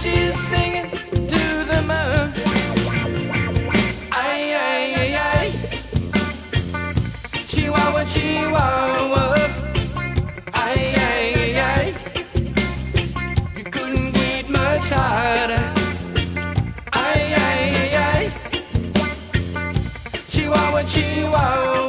She's singing to the moon. Chihuahua, Chihuahua. You couldn't get much harder. Chihuahua, Chihuahua.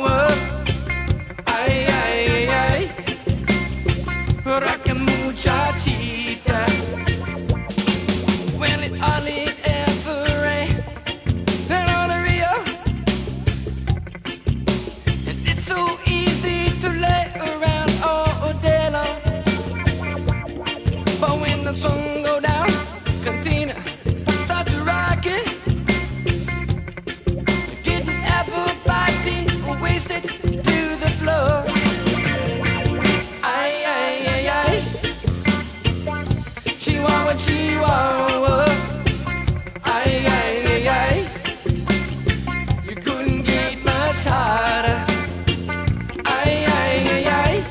Chihuahua, Chihuahua. Ay, ay, ay, ay. You couldn't get much harder. Ay, ay, ay, ay.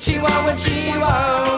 Chihuahua, Chihuahua.